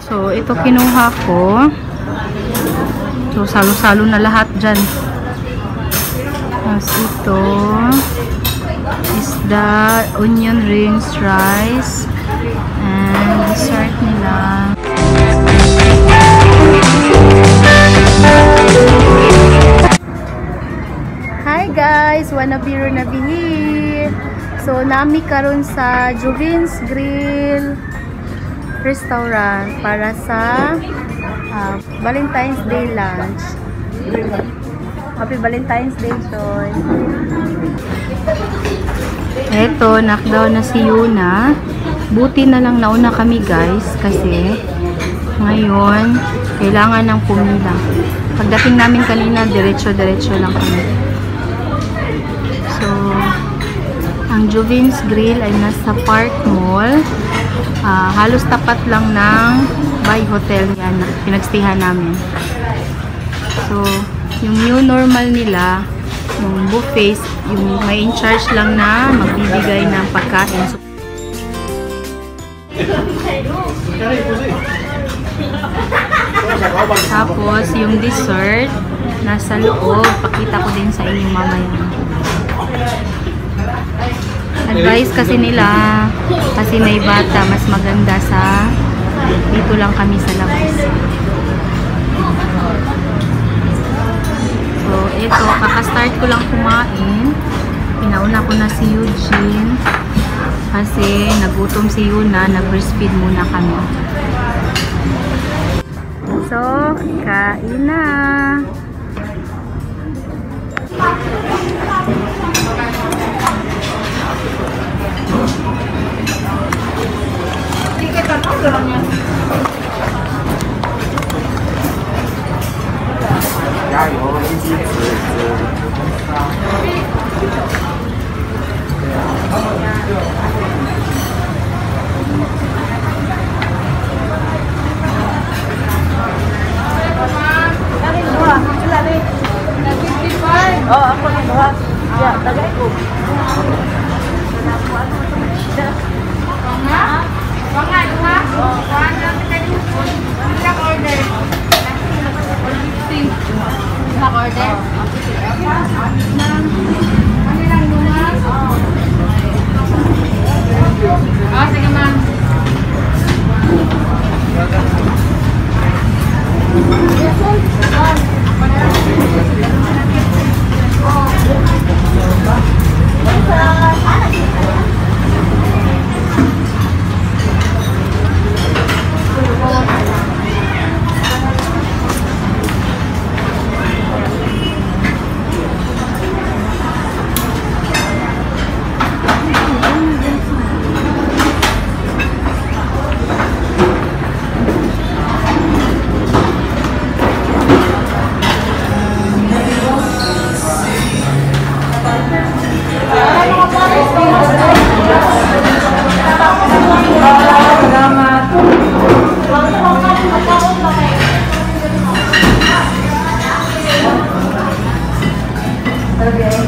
So, ito kinuha ko. So, salo-salo na lahat dyan. Tapos ito, isda, onion rings, rice, and dessert nila. Hi guys! Wanna be na here. So, nami karon sa Jovin's Grill Restaurant para sa ah, Valentine's Day lunch. Happy Valentine's Day, Toy. Eto, knockdown na si Yuna. Buti na lang nauna kami guys kasi ngayon kailangan ng pumila. Pagdating namin kanina, diretso-diretso lang kami. Ang Jovin's Grill ay nasa Park Mall. Ah, halos tapat lang ng Bay Hotel yan na pinagstihan namin. So, yung new normal nila, yung buffet, yung may in charge lang na magbibigay ng pagkain. So, tapos, yung dessert, nasa loob. Pakita ko din sa inyo mamaya. Advice kasi nila, kasi may bata, mas maganda sa dito lang kami sa labas. So, ito, kakastart ko lang kumain. Pinauna ko na si Eugene. Kasi nagutom si Yuna, nag-breastfeed muna kami. So, kain na. Oh, Okay.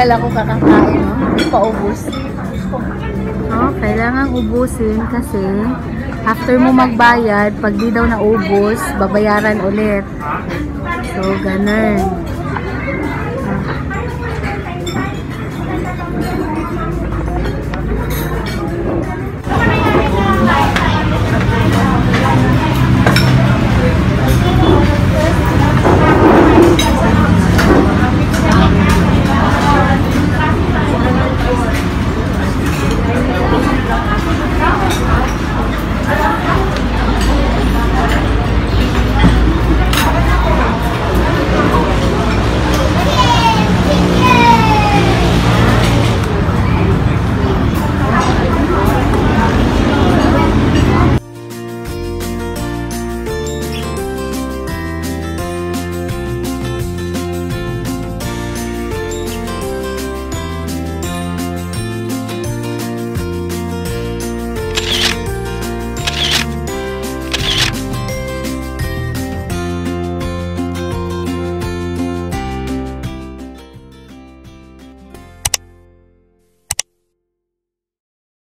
Hiningal ako kakakain, no? Hindi pa ubus. Oh, kailangan ubusin kasi after mo magbayad, pag di daw naubos, babayaran ulit. So, ganun.